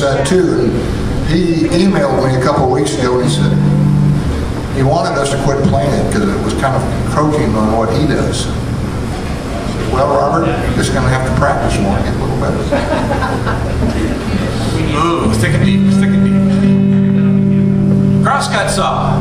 that too. And he emailed me a couple weeks ago and he said he wanted us to quit playing it because it was kind of encroaching on what he does. Said, Well, Robert, you're just going to have to practice more and get a little better. Ooh, thick and deep, thick and deep. Crosscut saw.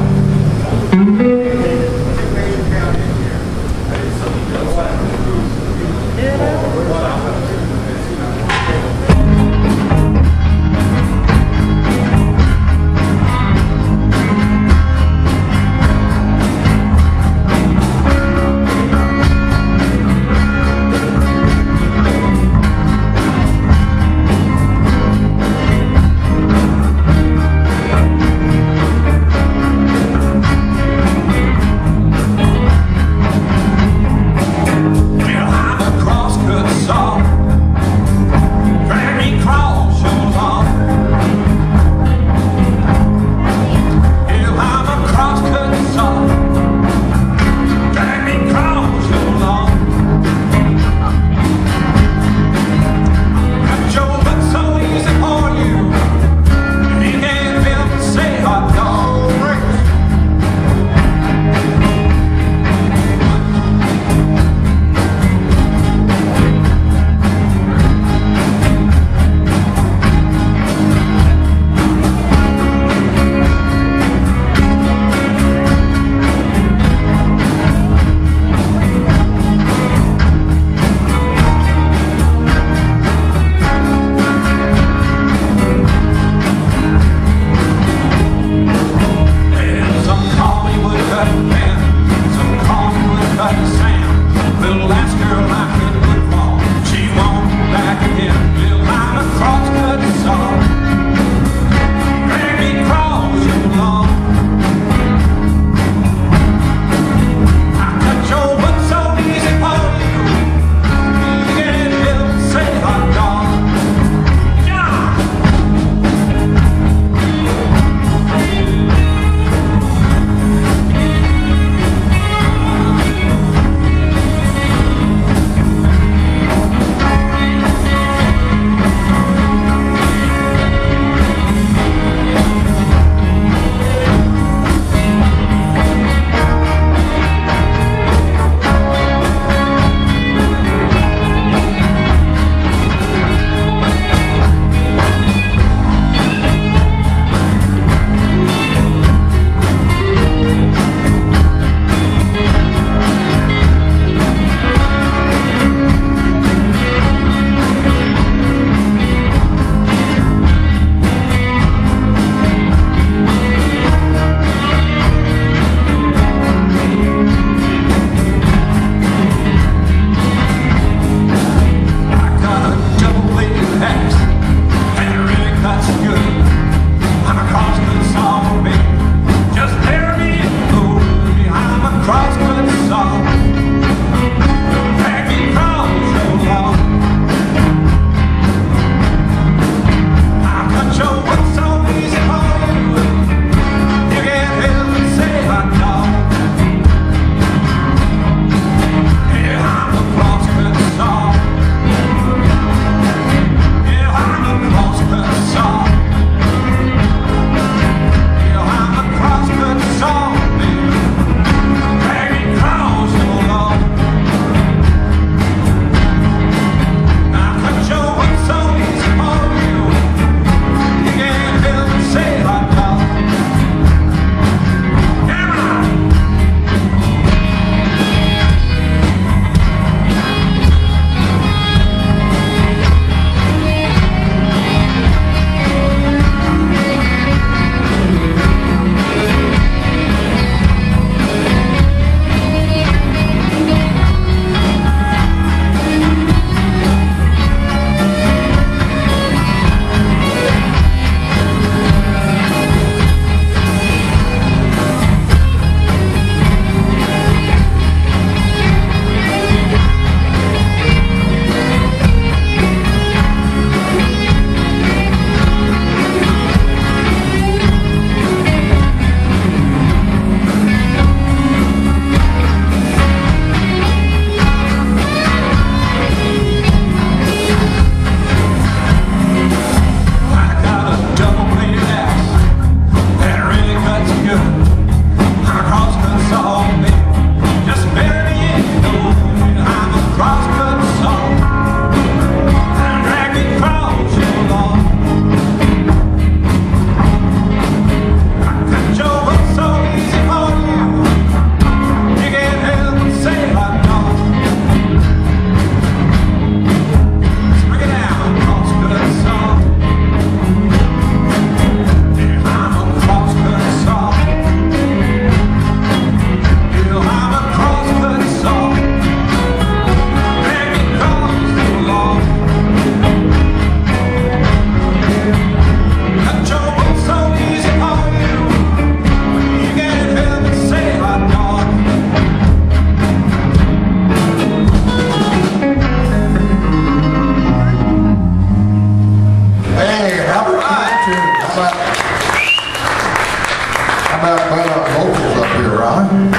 How about, how up here, Ron?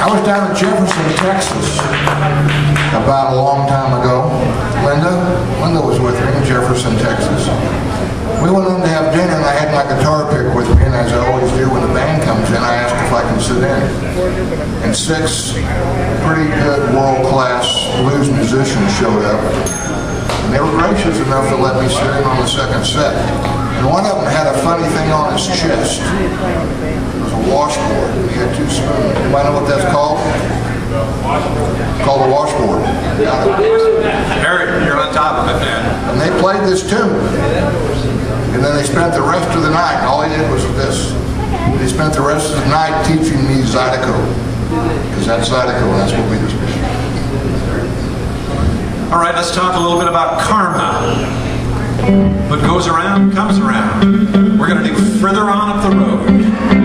I was down in Jefferson, Texas about a long time ago. Linda, Linda was with me in Jefferson, Texas. We went in to have dinner and I had my guitar pick with me and as I always do when the band comes in, I ask if I can sit in. And six pretty good world-class blues musicians showed up and they were gracious enough to let me sit in on the second set. And one of them had a funny thing on his chest. It was a washboard. He had two spoons. Anybody know what that's called? Called a washboard. Harry, you're on top of it, man. And they played this tune. And then they spent the rest of the night, all they did was this. They spent the rest of the night teaching me Zydeco. Because that's Zydeco, and that's what we did. All right, let's talk a little bit about karma. What goes around comes around. We're going to do further on up the road.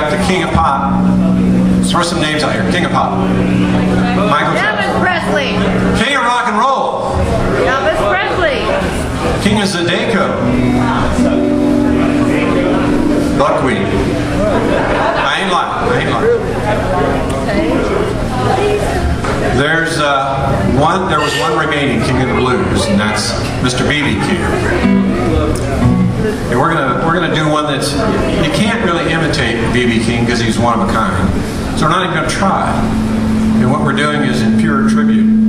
Got the King of Pop. Let's throw some names out here. King of Pop. Michael Jackson. Elvis Presley. King of Rock and Roll. Elvis Presley. King of Zydeco. Buckwheat. I ain't lying. I ain't lying. There's uh, one. There was one remaining King of the Blues, and that's Mr. B.B. King. And we're gonna we're gonna do one that's you can't really imitate B.B. King because he's one of a kind. So we're not even gonna try. And what we're doing is in pure tribute.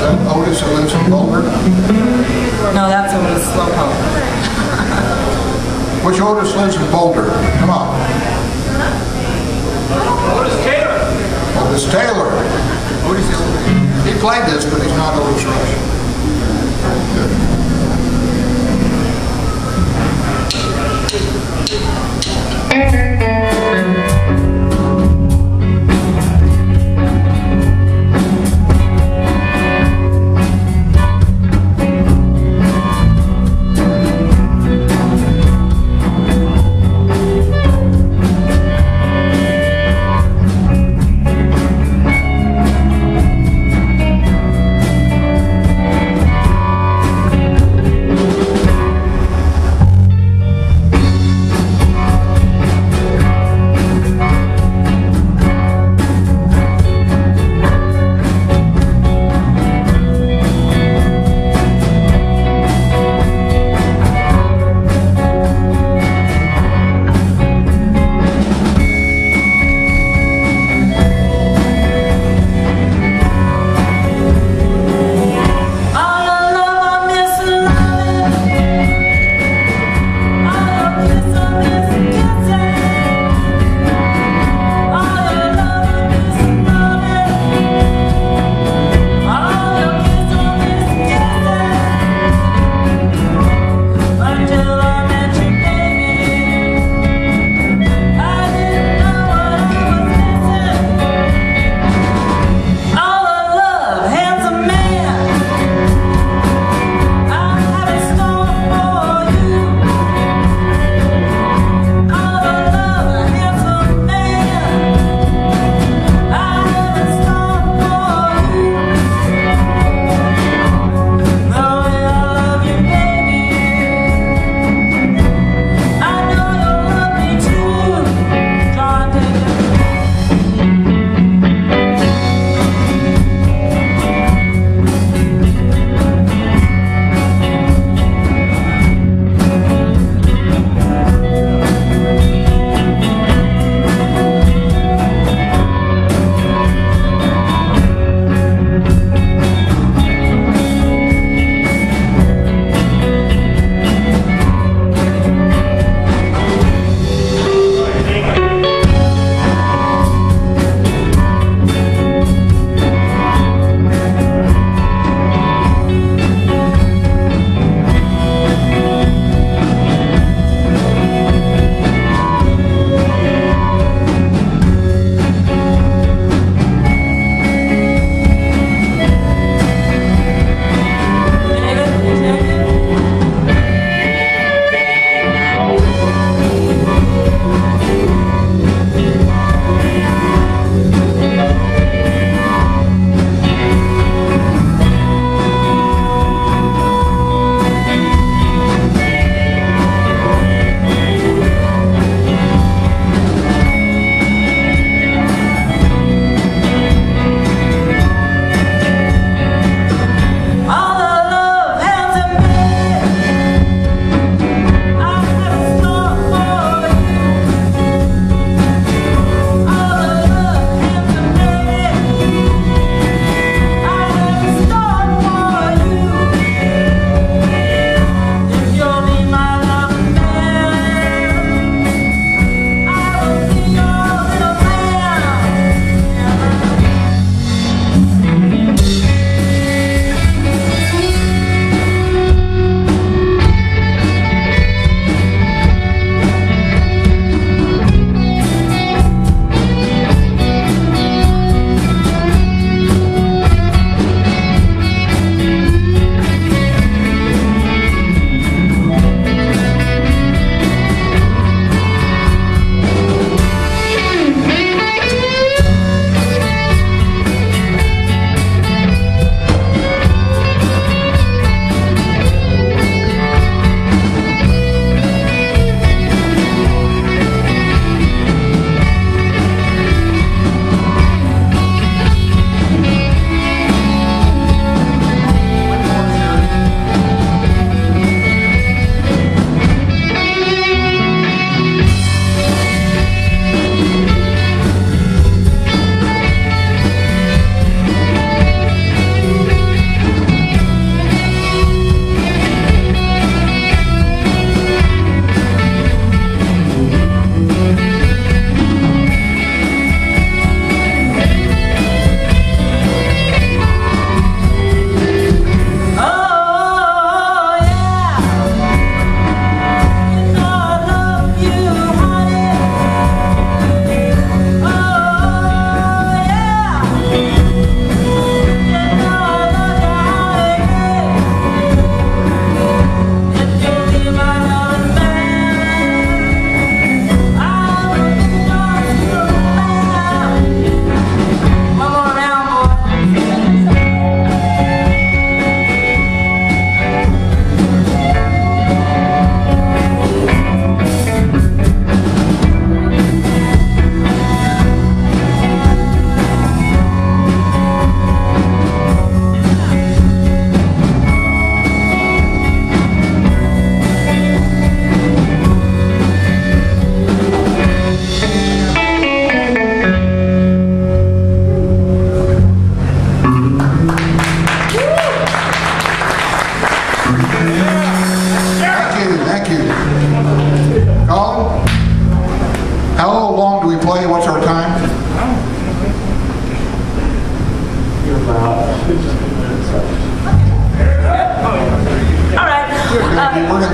that Otis who lives in Boulder? No, that's Otis Slowpoke. Which Otis lives in Boulder? Come on. Otis Taylor. Otis Taylor. Otis He played this, but he's not Otis Rush. Good.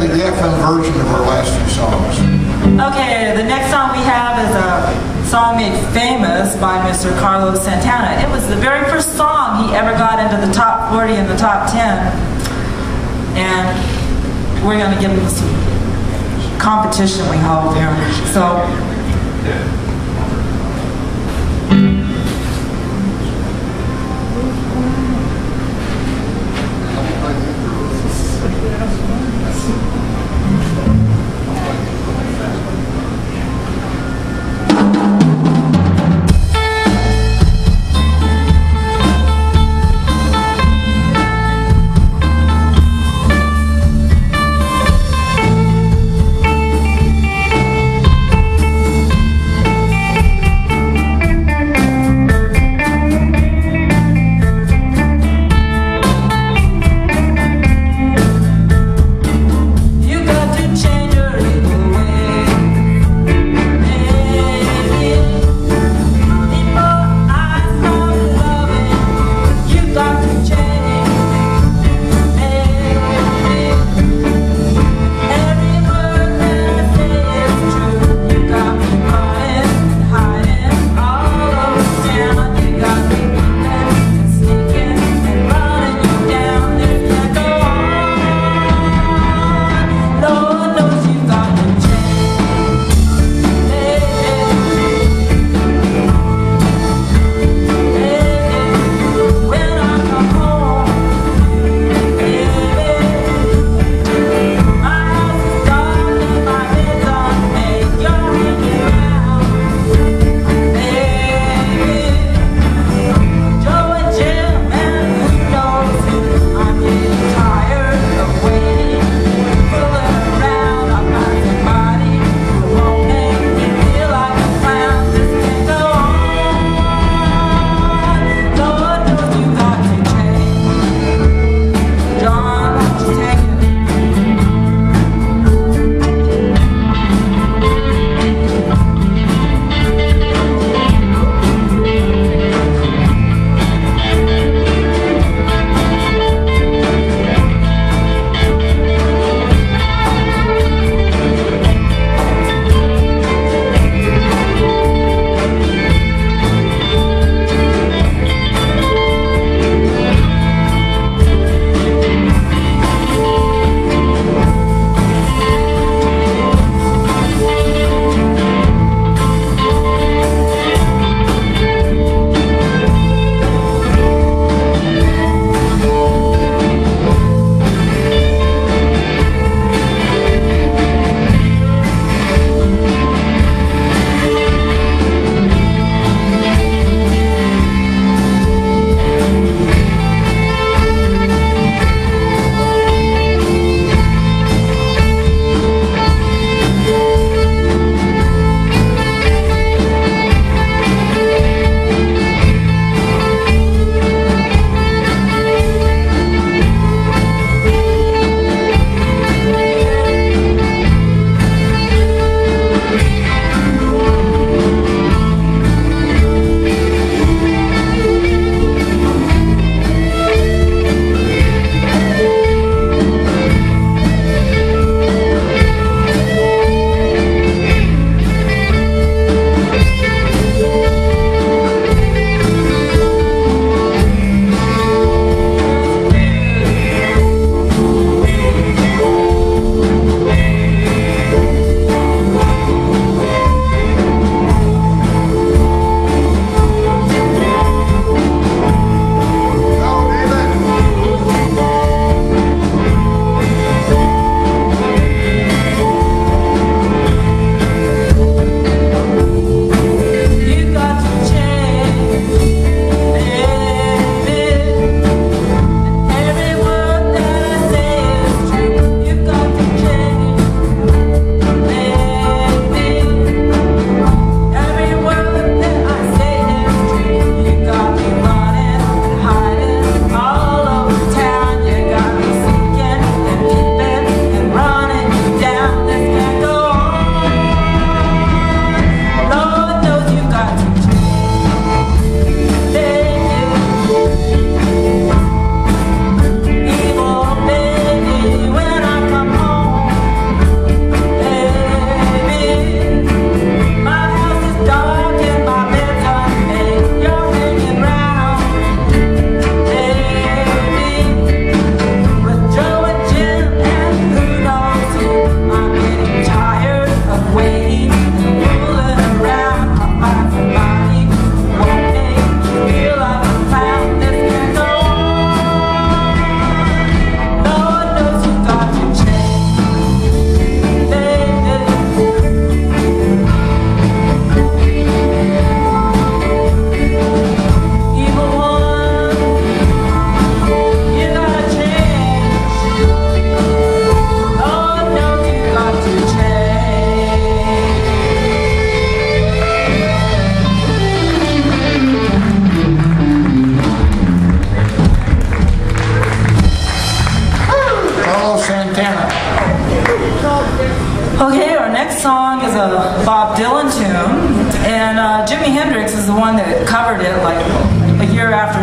Play the FM version of our last few songs. Okay, the next song we have is a song made famous by Mr. Carlos Santana. It was the very first song he ever got into the top 40 and the top 10. And we're going to give him some competition, we hope here. So, Thank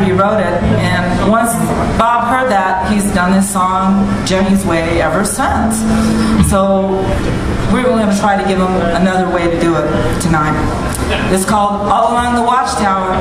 year after he wrote it. And once Bob heard that, he's done this song Jimi's Way ever since. So we're going to try to give him another way to do it tonight. It's called All Along the Watchtower.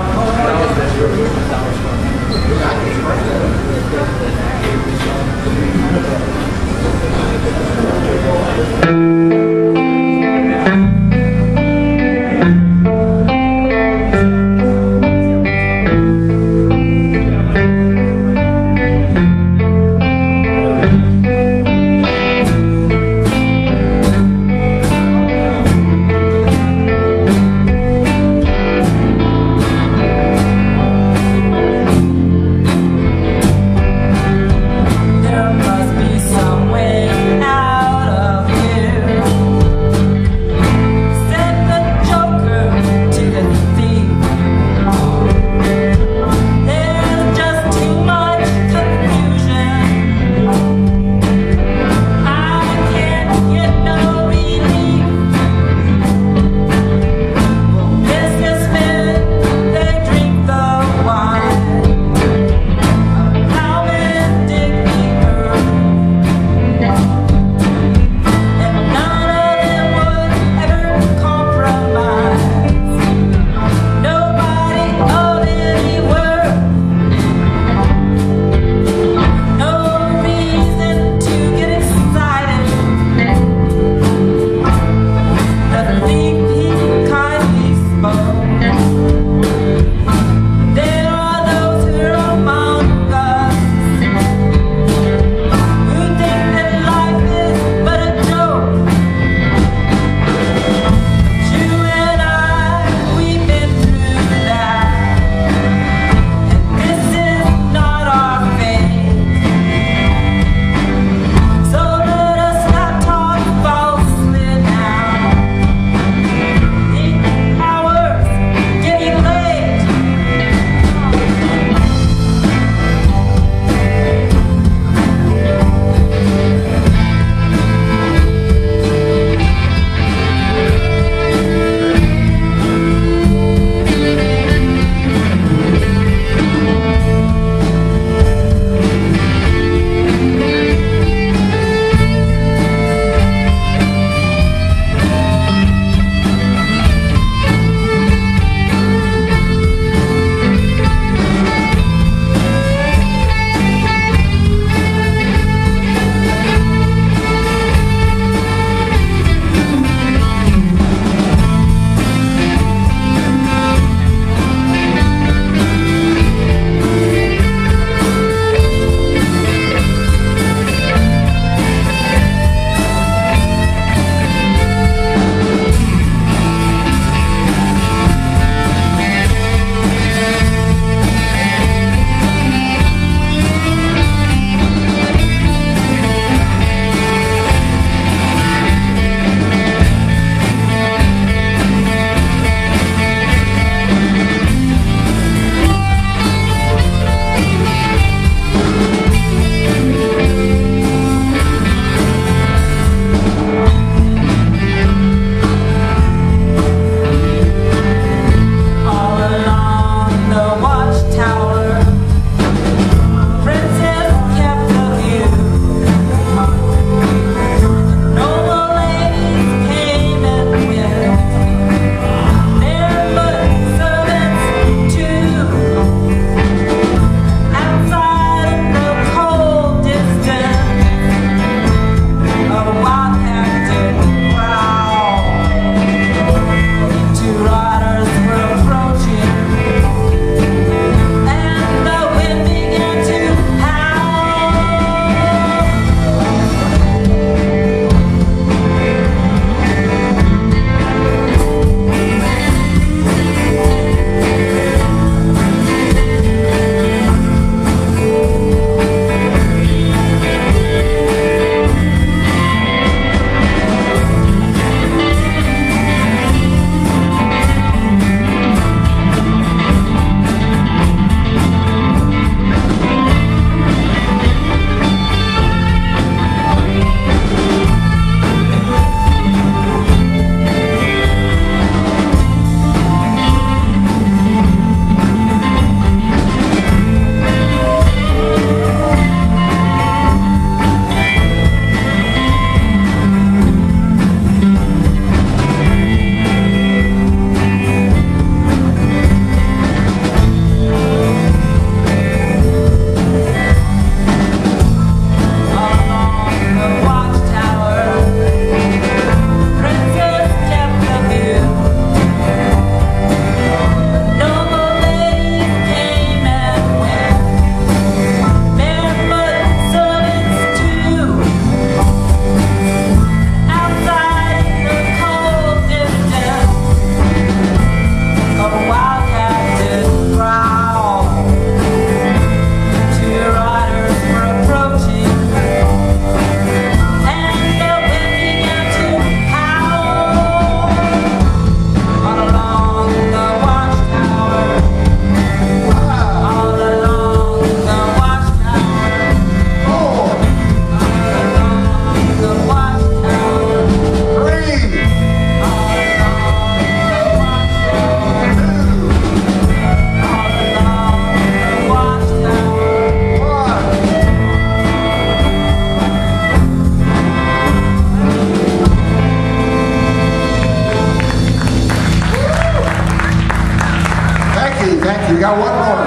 Got one more.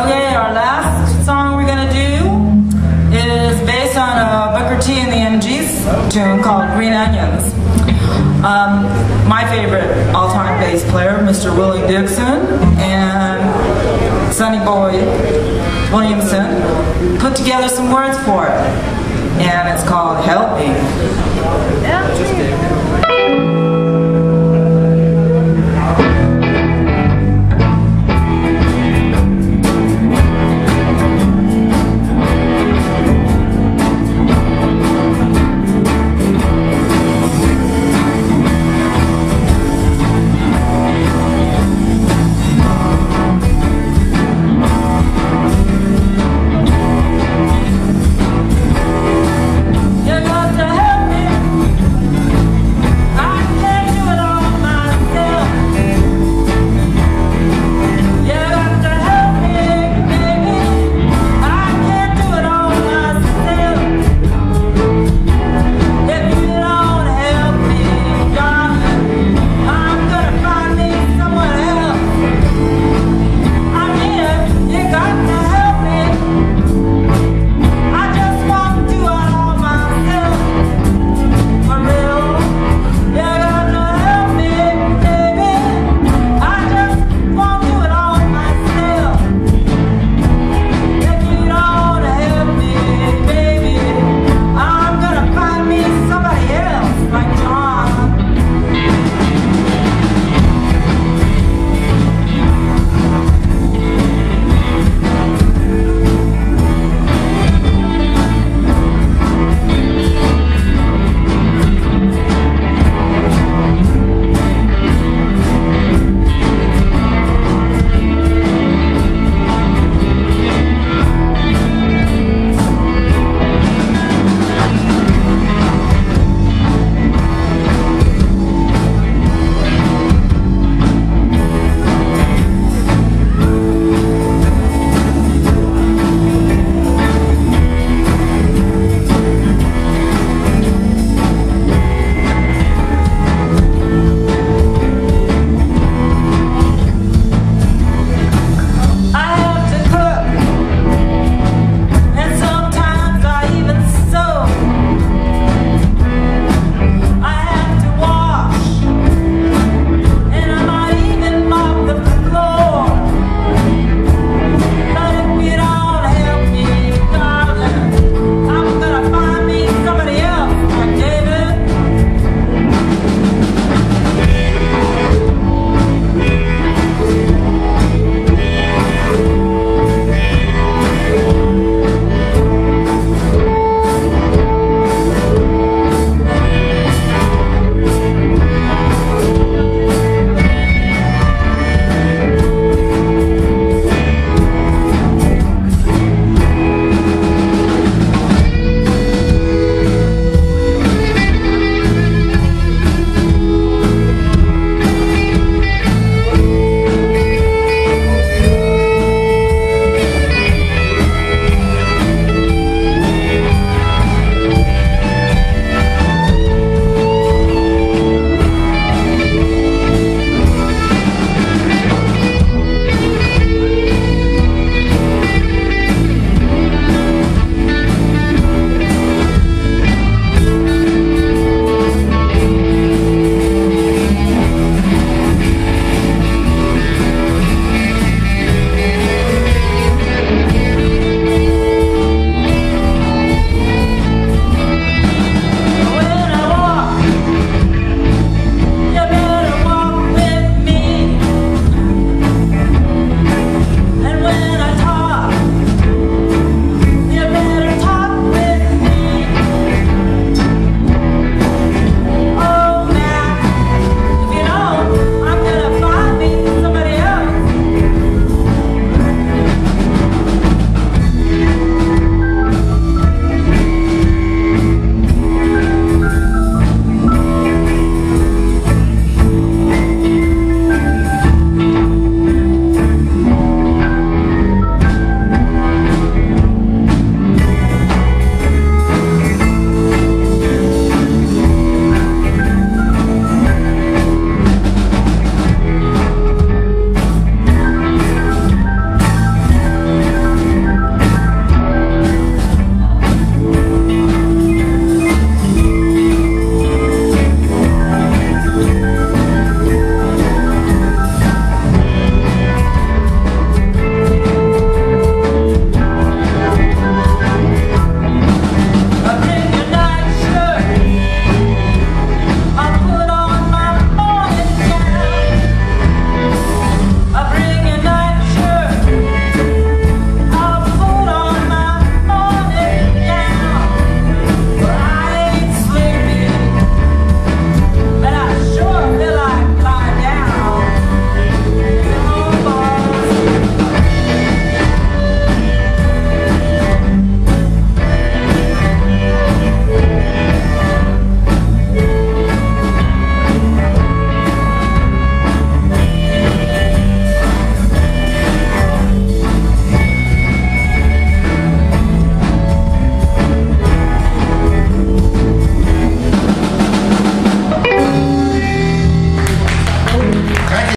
Okay, our last song we're gonna do is based on a Booker T and the MGs tune called Green Onions. Um, my favorite all-time bass player, Mr. Willie Dixon, and Sonny Boy Williamson put together some words for it, and it's called Help Me. Yeah.